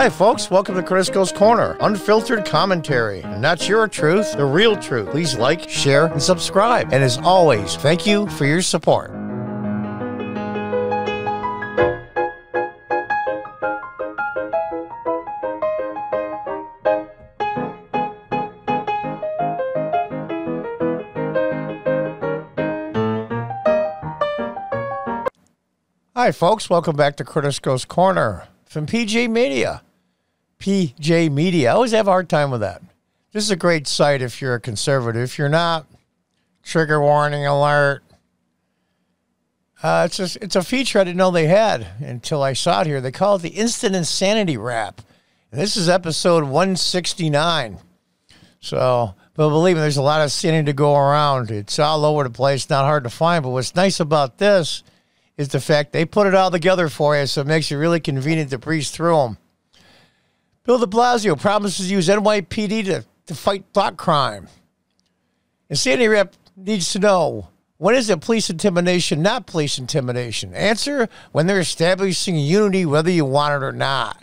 Hi, folks. Welcome to Cordisco's Corner. Unfiltered commentary. Not your truth, the real truth. Please like, share, and subscribe. And as always, thank you for your support. Hi, folks. Welcome back to Cordisco's Corner from PG Media. PJ Media. I always have a hard time with that. This is a great site if you're a conservative. If you're not, trigger warning alert. Uh, it's a, it's a feature I didn't know they had until I saw it here. They call it the Instant Insanity Wrap. And this is episode 169. So, but believe me, there's a lot of sinning to go around. It's all over the place, not hard to find. But what's nice about this is the fact they put it all together for you, so it makes it really convenient to breeze through them. Bill de Blasio promises to use NYPD to, to fight thought crime. Insanity Wrap needs to know when is it police intimidation, not police intimidation? Answer when they're establishing unity, whether you want it or not.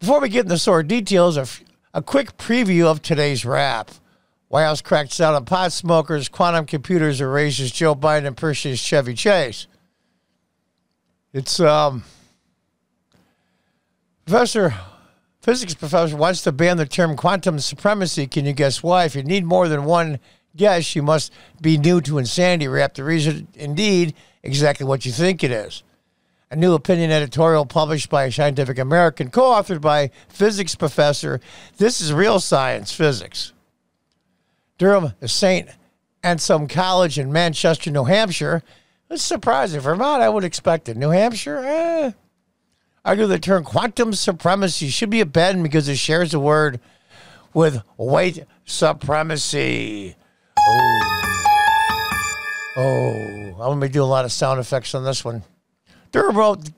Before we get into sore details, a, a quick preview of today's wrap. White House cracks down on pot smokers, quantum computers erases Joe Biden and purchases Chevy Chase. It's um Professor physics professor wants to ban the term quantum supremacy. Can you guess why? If you need more than one guess, you must be new to insanity wrap. The reason indeed exactly what you think it is. A new opinion editorial published by Scientific American, co-authored by physics professor. This is real science physics. Durham St. Anselm College in Manchester, New Hampshire. It's surprising. Vermont, I would expect it. New Hampshire, eh. I argue the term quantum supremacy should be abandoned because it shares the word with white supremacy. Oh. oh, I'm going to doing a lot of sound effects on this one. They're wrote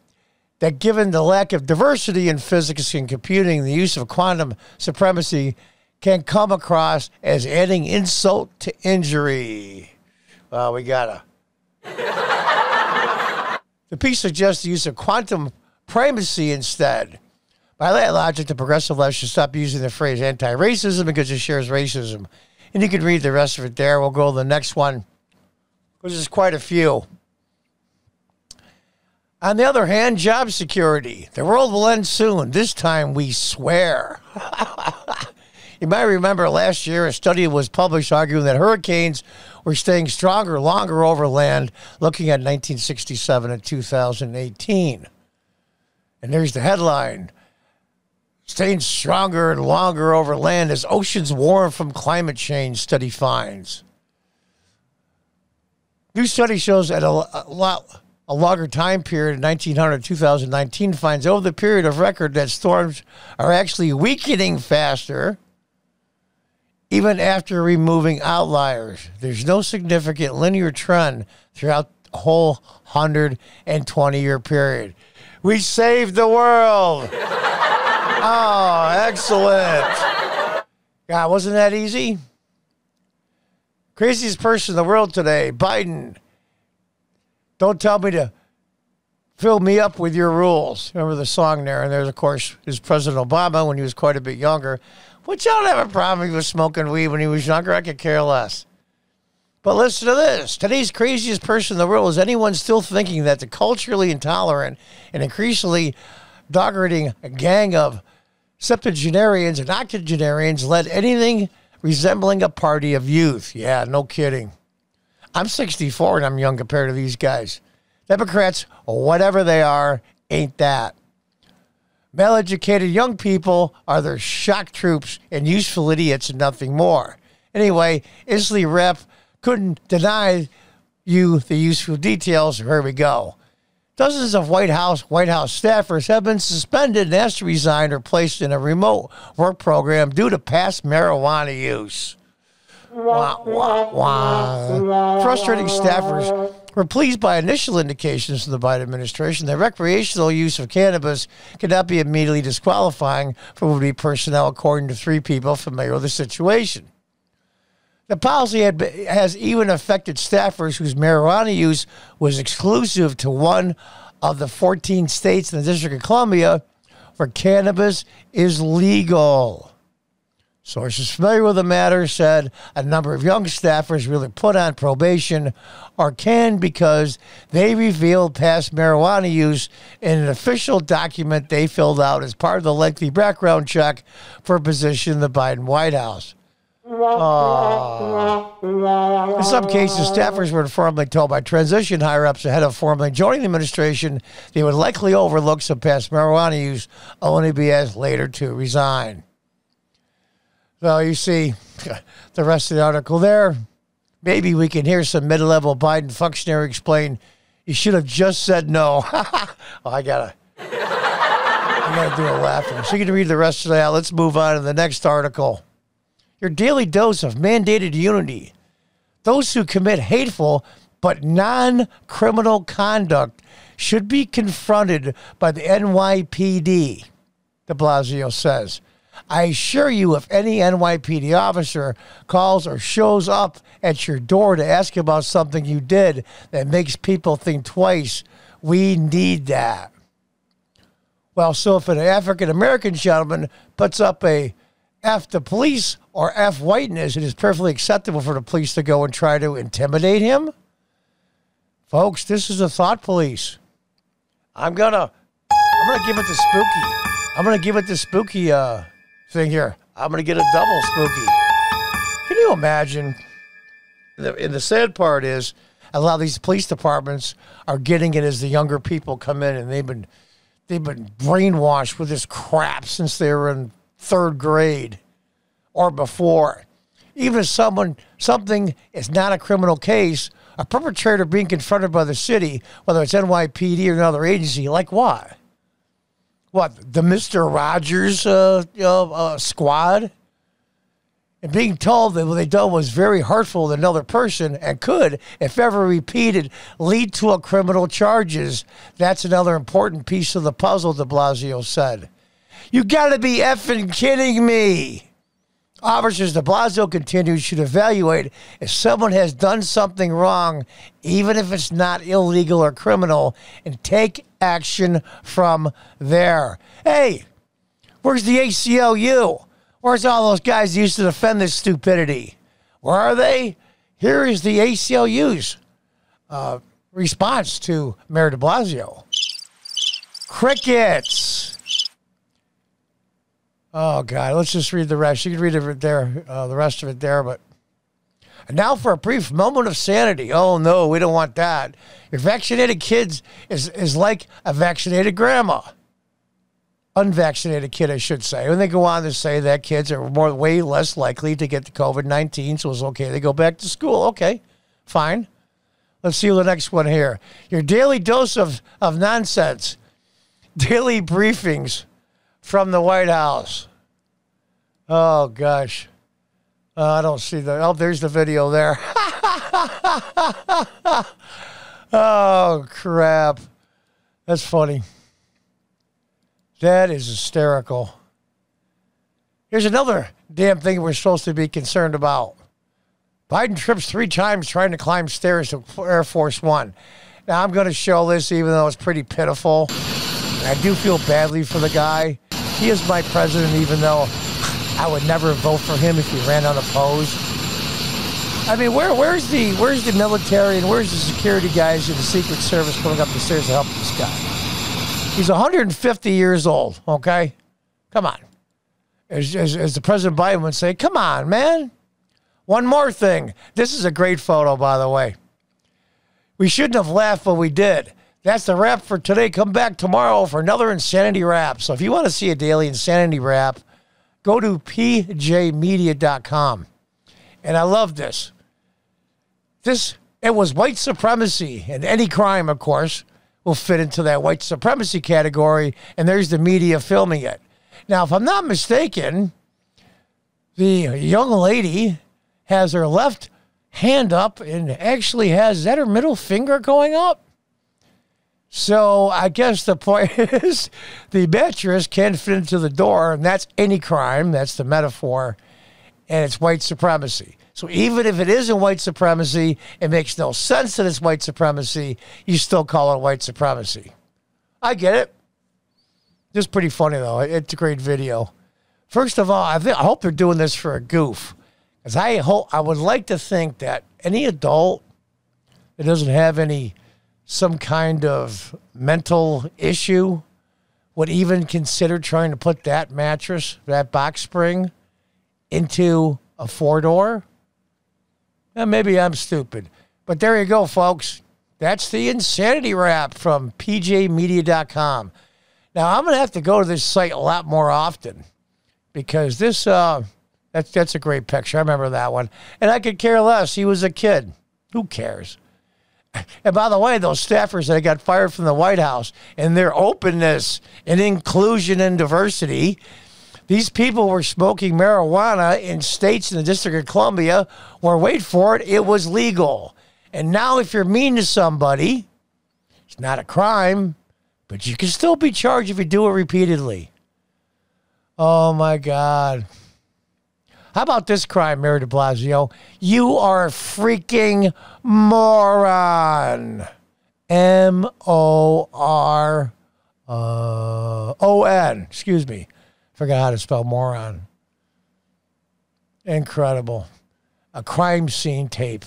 that given the lack of diversity in physics and computing, the use of quantum supremacy can come across as adding insult to injury. Well, we gotta. the piece suggests the use of quantum primacy instead. By that logic, the progressive left should stop using the phrase anti racism because it shares racism. And you can read the rest of it there. We'll go to the next one, because there's quite a few. On the other hand, job security. The world will end soon. This time we swear. You might remember last year a study was published arguing that hurricanes were staying stronger longer over land, looking at 1967 and 2018. And there's the headline Staying stronger and longer over land as oceans warm from climate change, study finds. New study shows that a, a lot a longer time period, 1900 2019, finds over the period of record that storms are actually weakening faster even after removing outliers. There's no significant linear trend throughout the whole 120 year period. We saved the world. oh, excellent. God, wasn't that easy? Craziest person in the world today, Biden. Don't tell me to fill me up with your rules. Remember the song there? And there's, of course, is President Obama when he was quite a bit younger. Which I don't have a problem with smoking weed when he was younger. I could care less. But listen to this. Today's craziest person in the world is anyone still thinking that the culturally intolerant and increasingly doggerting gang of septuagenarians and octogenarians led anything resembling a party of youth. Yeah, no kidding. I'm 64 and I'm young compared to these guys. Democrats, whatever they are, ain't that. Well-educated young people are their shock troops and useful idiots and nothing more. Anyway, Isley Rep couldn't deny you the useful details. Here we go. Dozens of White House White House staffers have been suspended and asked to resign or placed in a remote work program due to past marijuana use. Wah, wah, wah. Frustrating staffers were pleased by initial indications from the Biden administration that recreational use of cannabis could not be immediately disqualifying for would be personnel, according to three people familiar with the situation. The policy had, has even affected staffers whose marijuana use was exclusive to one of the 14 states in the District of Columbia where cannabis is legal. Sources familiar with the matter said a number of young staffers really put on probation or canned because they revealed past marijuana use in an official document they filled out as part of the lengthy background check for a position in the Biden White House. In some cases, staffers were informally told by transition higher ups ahead of formally joining the administration they would likely overlook some past marijuana use, only be asked later to resign. So you see the rest of the article there. Maybe we can hear some mid level Biden functionary explain, you should have just said no. oh, I gotta. I gotta do a laughing. So you can read the rest of that. Let's move on to the next article. Your daily dose of mandated unity. Those who commit hateful but non criminal conduct should be confronted by the NYPD, de Blasio says. I assure you, if any NYPD officer calls or shows up at your door to ask about something you did that makes people think twice, we need that. Well, so if an African American gentleman puts up a F the police or F whiteness, it is perfectly acceptable for the police to go and try to intimidate him. Folks, this is a thought police. I'm gonna I'm gonna give it to spooky. I'm gonna give it to spooky uh thing here. I'm going to get a double spooky. Can you imagine? And the sad part is, a lot of these police departments are getting it as the younger people come in, and they've been they've been brainwashed with this crap since they were in third grade or before. Even if someone something is not a criminal case, a perpetrator being confronted by the city, whether it's NYPD or another agency, like what? What the Mister Rogers uh, uh, squad, and being told that what they done was very hurtful to another person and could, if ever repeated, lead to a criminal charges. That's another important piece of the puzzle. De Blasio said, "You got to be effing kidding me." Officers de Blasio continues should evaluate if someone has done something wrong, even if it's not illegal or criminal, and take action from there. Hey, where's the ACLU? Where's all those guys used to defend this stupidity? Where are they? Here is the ACLU's uh, response to Mayor de Blasio. Crickets. Oh God, let's just read the rest. You can read it there, uh, the rest of it there. But and now for a brief moment of sanity. Oh no, we don't want that. Your vaccinated kids is is like a vaccinated grandma. Unvaccinated kid, I should say. And they go on to say that kids are more way less likely to get the COVID nineteen, so it's okay. They go back to school. Okay, fine. Let's see the next one here. Your daily dose of, of nonsense. Daily briefings from the White House. Oh, gosh. Uh, I don't see the. Oh, there's the video there. oh, crap. That's funny. That is hysterical. Here's another damn thing we're supposed to be concerned about. Biden trips three times trying to climb stairs to Air Force One. Now, I'm going to show this even though it's pretty pitiful. I do feel badly for the guy. He is my president, even though I would never vote for him if he ran unopposed. I mean, where where's the where's the military and where's the security guys and the Secret Service coming up the stairs to help this guy? He's 150 years old. Okay, come on. As, as, as the President Biden would say, come on, man. One more thing. This is a great photo, by the way. We shouldn't have laughed, but we did. That's the wrap for today. Come back tomorrow for another Insanity Wrap. So if you want to see a daily Insanity Wrap, go to pjmedia.com. And I love this. This, it was white supremacy, and any crime, of course, will fit into that white supremacy category. And there's the media filming it. Now, if I'm not mistaken, the young lady has her left hand up and actually has, that her middle finger going up? So I guess the point is the mattress can't fit into the door, and that's any crime. That's the metaphor. And it's white supremacy. So even if it isn't white supremacy, it makes no sense that it's white supremacy. You still call it white supremacy. I get it. Is pretty funny though. It's a great video. First of all, I, think, I hope they're doing this for a goof, because I hope I would like to think that any adult that doesn't have any some kind of mental issue would even consider trying to put that mattress, that box spring, into a four door. Now, maybe I'm stupid, but there you go, folks. That's the insanity wrap from pjmedia.com. Now I'm gonna have to go to this site a lot more often because this uh, that's that's a great picture. I remember that one, and I could care less. He was a kid. Who cares? And by the way, those staffers that got fired from the White House and their openness and inclusion and diversity, these people were smoking marijuana in states in the District of Columbia where, wait for it, it was legal. And now, if you're mean to somebody, it's not a crime, but you can still be charged if you do it repeatedly. Oh my God. How about this crime, Mary de Blasio? You are a freaking moron. M O R uh, O N. Excuse me. Forgot how to spell moron. Incredible. A crime scene tape.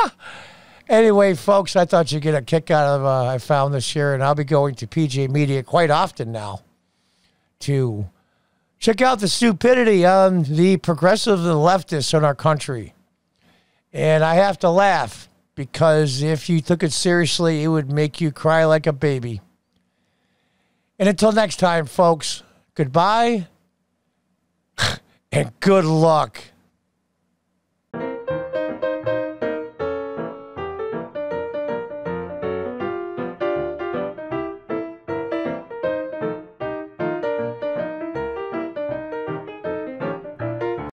anyway, folks, I thought you'd get a kick out of uh, I found this here, and I'll be going to PJ Media quite often now to check out the stupidity on the progressives and leftists in our country. And I have to laugh because if you took it seriously, it would make you cry like a baby. And until next time, folks, goodbye and good luck.